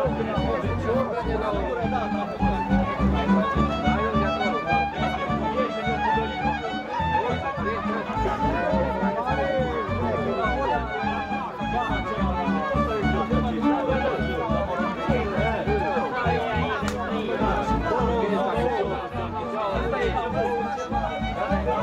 Eu când am văzut, eu când am văzut,